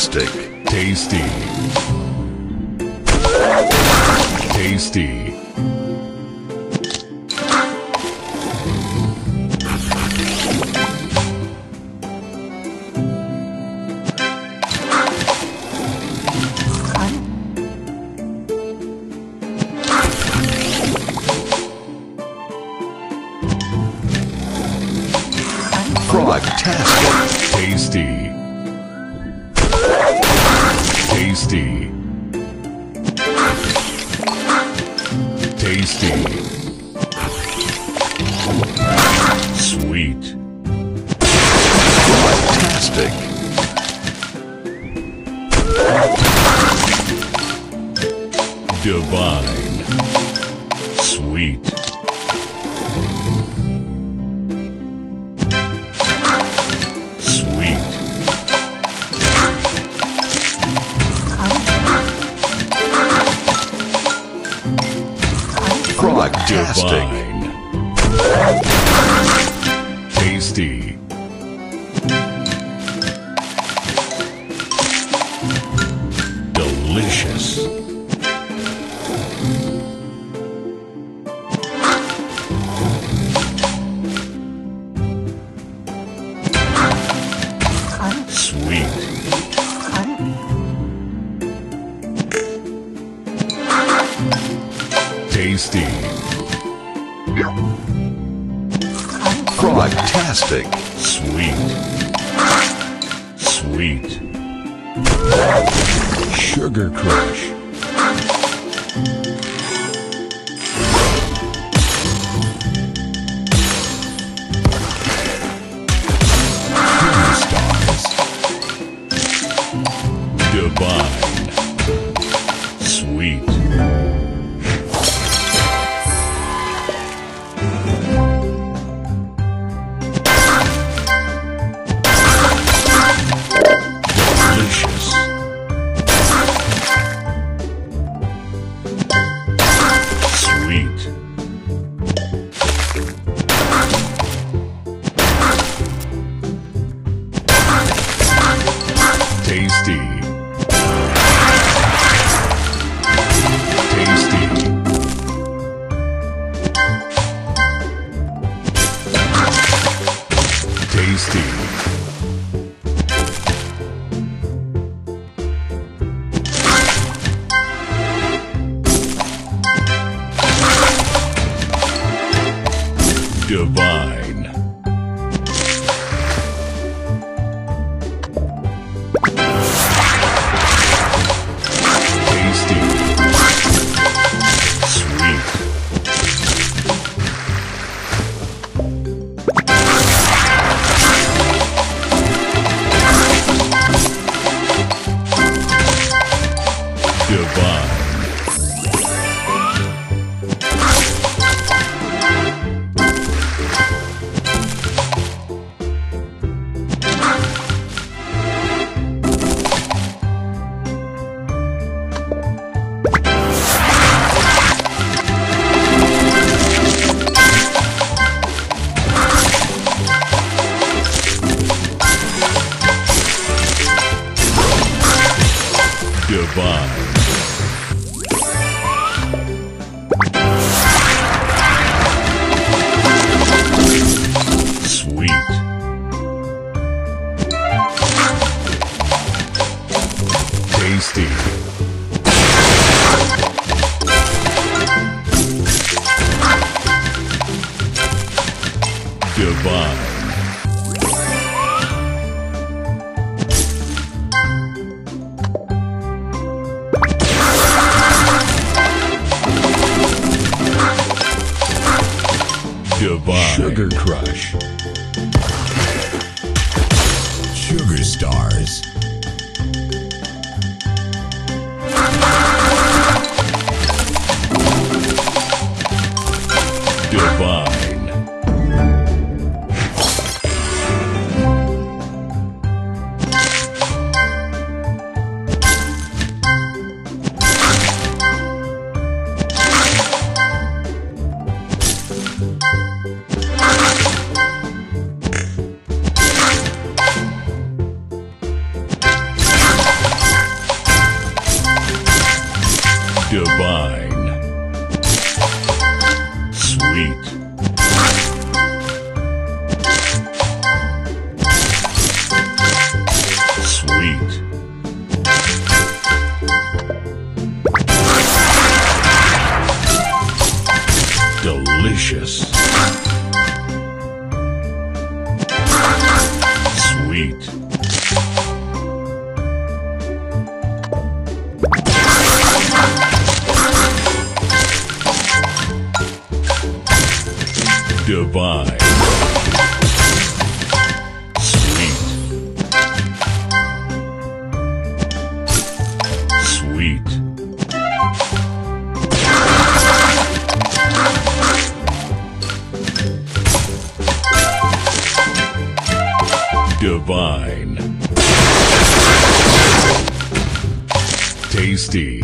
Fantastic. Tasty. Tasty. Divine. Sweet. Sweet. Divine. us. Cuba. Sweet. Divine. Tasty.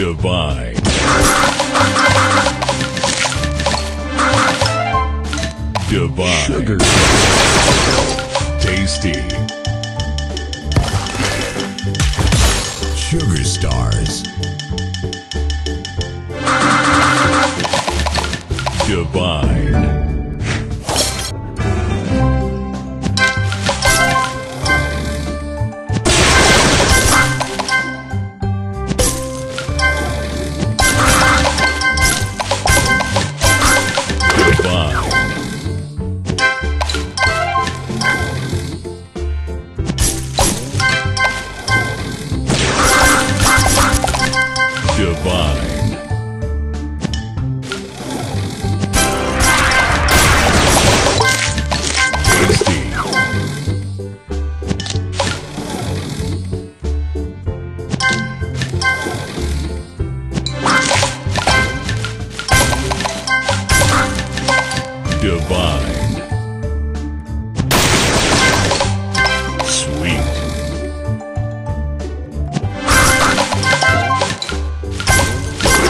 Divine. Divine. Sugar. Tasty. Sugar stars. Divine. Sweet.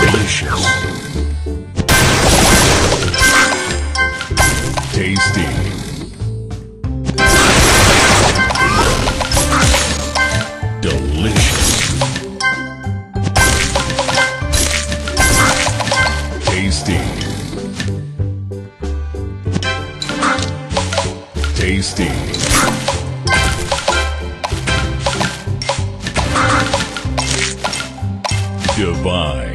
Delicious. Tasty. Delicious. Tasty. Tasty. Divine.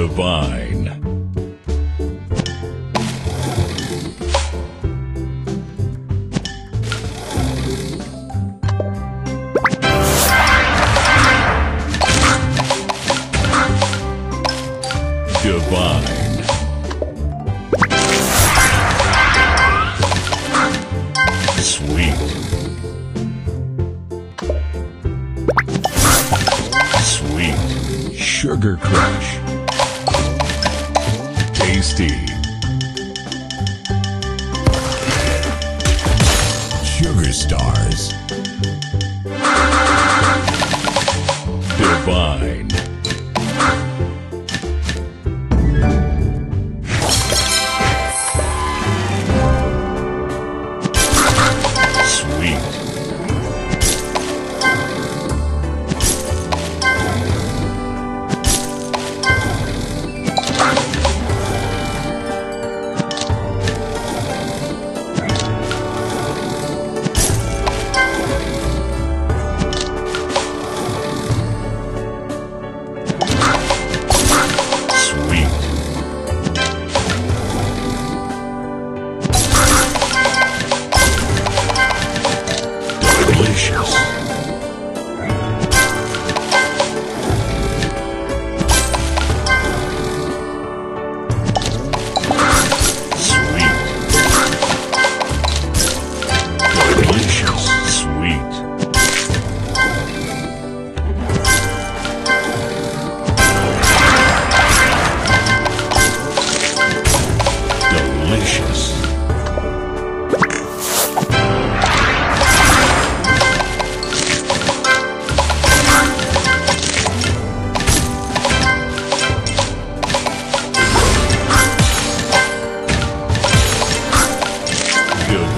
Divine. Divine. Sweet. Sweet. Sugar Crush. Tasty. Sugar Stars.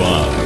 Bob.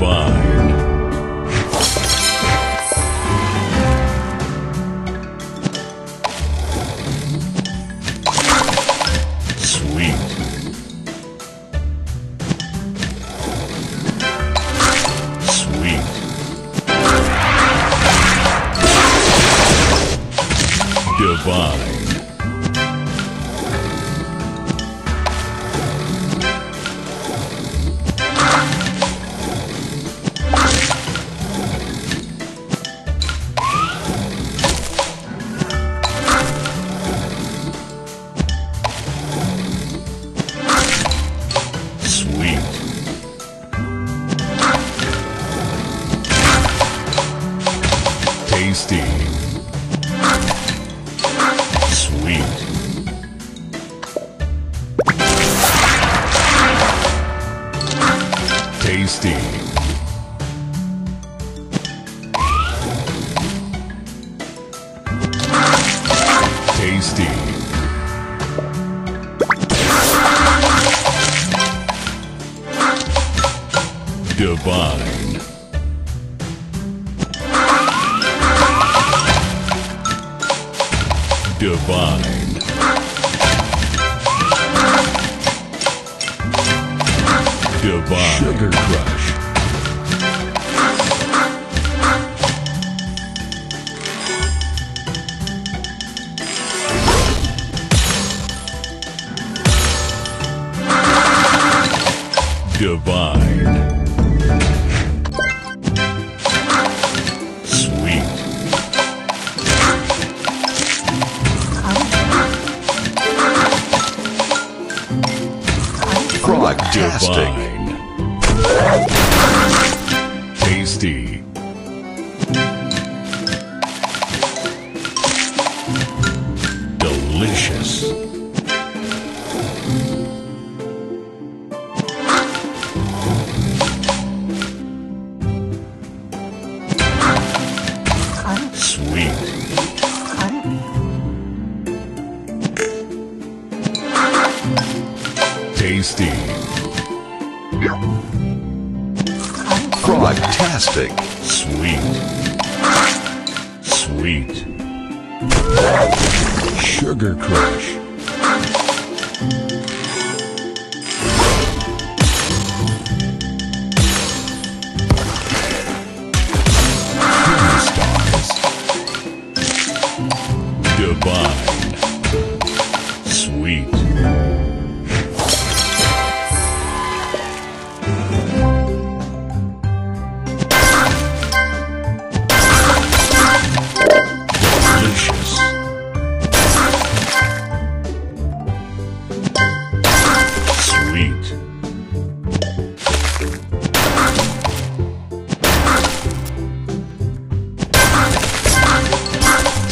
Goodbye. tasty. Divine. Divine. divine. Fantastic. Sweet. Sweet. Sugar Crush.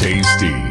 tasty.